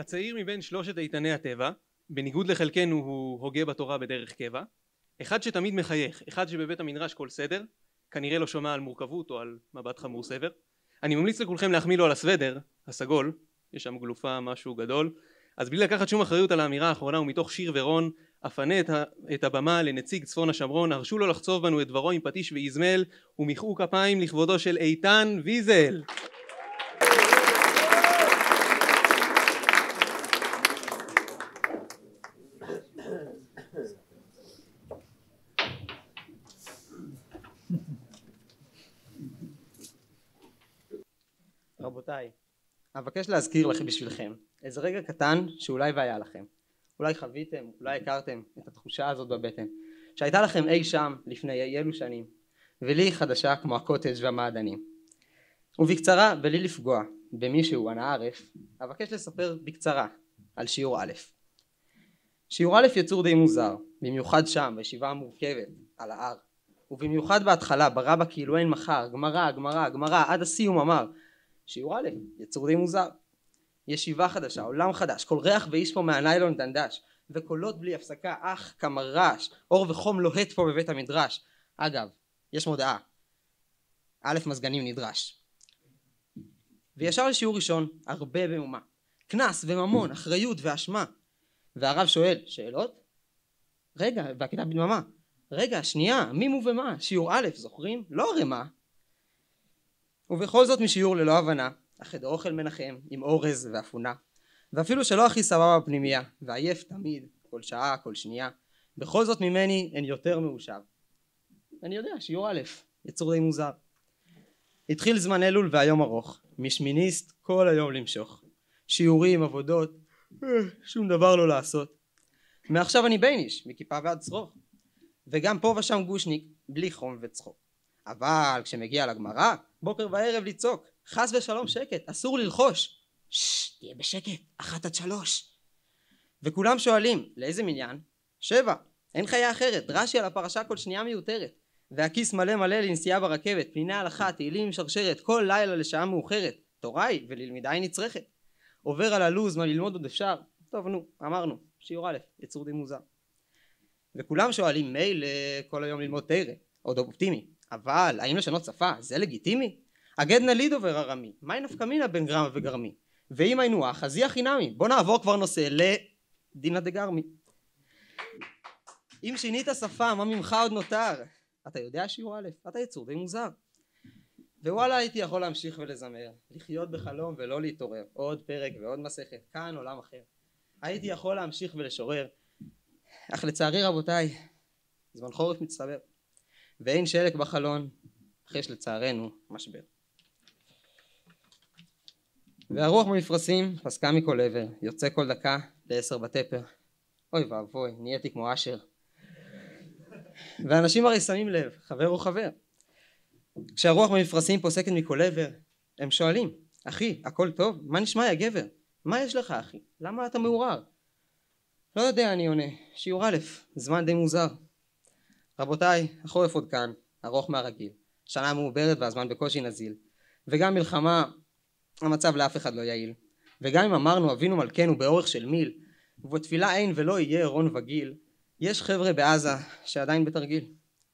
הצעיר מבין שלושת איתני הטבע, בניגוד לחלקנו הוא הוגה בתורה בדרך קבע, אחד שתמיד מחייך, אחד שבבית המדרש כל סדר, כנראה לא שומע על מורכבות או על מבט חמור סבר. אני ממליץ לכולכם להחמיא לו על הסוודר, הסגול, יש שם גלופה משהו גדול, אז בלי לקחת שום אחריות על האמירה האחרונה ומתוך שיר ורון אפנה את, את הבמה לנציג צפון השומרון, הרשו לו לחצוב בנו את דברו עם פטיש ואיזמל ומחאו כפיים לכבודו של איתן ויזל. רבותיי, אבקש להזכיר לכם בשבילכם איזה רגע קטן שאולי והיה לכם. אולי חוויתם, אולי הכרתם את התחושה הזאת בבטן, שהייתה לכם אי שם לפני אי אלו שנים, ולי חדשה כמו הקוטג' והמעדנים. ובקצרה, בלי לפגוע במישהו אנא ערף, אבקש לספר בקצרה על שיעור א'. שיעור א' יצור די מוזר, במיוחד שם, בישיבה המורכבת, על ההר. ובמיוחד בהתחלה, ברבה כאילו אין מחר, גמרא, גמרא, גמרא, עד הסיום אמר, שיעור א', יצור די מוזר. ישיבה חדשה, עולם חדש, כל ריח ואיש פה מהניילון דנדש, וקולות בלי הפסקה, אך כמה רעש, אור וחום לוהט פה בבית המדרש. אגב, יש מודעה, א' מזגנים נדרש. וישר לשיעור ראשון, הרבה במומה. קנס וממון, אחריות ואשמה. והרב שואל, שאלות? רגע, והכיתה בדממה. רגע, שנייה, מי מו ומה? שיעור א', זוכרים? לא הרי מה. ובכל זאת משיעור ללא הבנה, אחרי אוכל מנחם עם אורז ואפונה. ואפילו שלא הכי סבבה בפנימייה ועייף תמיד כל שעה כל שנייה. בכל זאת ממני אין יותר מאושר. אני יודע שיעור א' יצור די מוזר. התחיל זמן אלול והיום ארוך. משמיניסט כל היום למשוך. שיעורים עבודות אה, שום דבר לא לעשות. מעכשיו אני בייניש מכיפה ועד צרוך וגם פה ושם גושניק בלי חום וצחוק. אבל כשמגיע לגמרא בוקר וערב לצעוק. חס ושלום שקט אסור ללחוש. ששש תהיה בשקט אחת עד שלוש. וכולם שואלים לאיזה מניין? שבע. אין חיה אחרת רש"י על הפרשה כל שנייה מיותרת. והכיס מלא מלא לנסיעה ברכבת פניני הלכה תהילים שרשרת כל לילה לשעה מאוחרת. תורה היא וללמידה היא נצרכת. עובר על הלו"ז מה ללמוד עוד אפשר? טוב נו אמרנו שיעור א' יצור די מוזר. וכולם שואלים מילא כל היום ללמוד תרא עוד אופטימי אבל האם לשנות שפה זה לגיטימי? הגדנא לי דובר ארמי, מהי נפקא מינה בין גרמה וגרמי? ואם היינו אח אז יהיה חינמי. בוא נעבור כבר נושא לדינא דגרמי. אם שינית שפה מה ממך עוד נותר? אתה יודע שיעור א', אתה יצור די מוזר. ווואלה הייתי יכול להמשיך ולזמר, לחיות בחלום ולא להתעורר, עוד פרק ועוד מסכת, כאן עולם אחר. הייתי יכול להמשיך ולשורר, אך לצערי רבותיי, זמן חורף מצטבר, ואין שלג בחלון, אך יש לצערנו משבר. והרוח במפרשים פסקה מכל עבר, יוצא כל דקה לעשר בתפר. אוי ואבוי, נהייתי כמו אשר. ואנשים הרי שמים לב, חבר הוא חבר. כשהרוח במפרשים פוסקת מכל עבר, הם שואלים, אחי, הכל טוב? מה נשמע יא גבר? מה יש לך אחי? למה אתה מעורר? לא יודע אני עונה, שיעור א', זמן די מוזר. רבותיי, החורף עוד כאן, ארוך מהרגיל. שנה מעוברת והזמן בקושי נזיל. וגם מלחמה המצב לאף אחד לא יעיל. וגם אם אמרנו אבינו מלכנו באורך של מיל, ובתפילה אין ולא יהיה רון וגיל, יש חבר'ה בעזה שעדיין בתרגיל.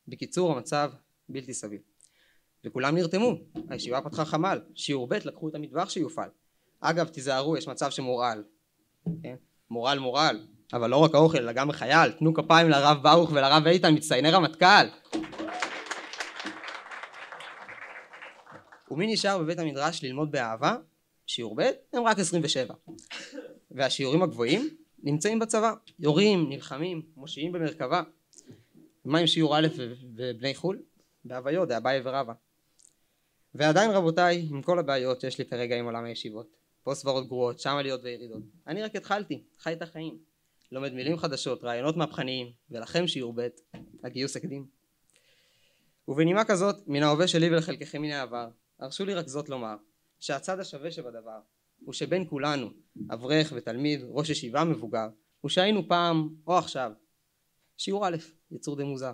בקיצור המצב בלתי סביר. וכולם נרתמו, הישיבה פתחה חמ"ל, שיעור ב' לקחו את המטווח שיופעל. אגב תיזהרו יש מצב שמורעל. כן? מורל מורל, אבל לא רק האוכל אלא גם החייל, תנו כפיים לרב ברוך ולרב איתן מצטייני רמטכ"ל. ומי נשאר בבית המדרש ללמוד באהבה? שיעור ב' הם רק 27 והשיעורים הגבוהים נמצאים בצבא. יורים, נלחמים, מושיעים במרכבה. מה עם שיעור א' ובני חו"ל? בהוויות, דאביי ורבא. ועדיין רבותיי עם כל הבעיות שיש לי כרגע עם עולם הישיבות. פה סברות גרועות, שם עליות וירידות. אני רק התחלתי, חי את החיים לומד מילים חדשות, רעיונות מהפכניים ולכם שיעור ב' הגיוס הקדים ובנימה כזאת מן ההווה שלי ולחלקכם מן העבר הרשו לי רק זאת לומר, שהצד השווה שבדבר הוא שבין כולנו, אברך ותלמיד, ראש ישיבה מבוגר, הוא שהיינו פעם או עכשיו. שיעור א', יצור די מוזר.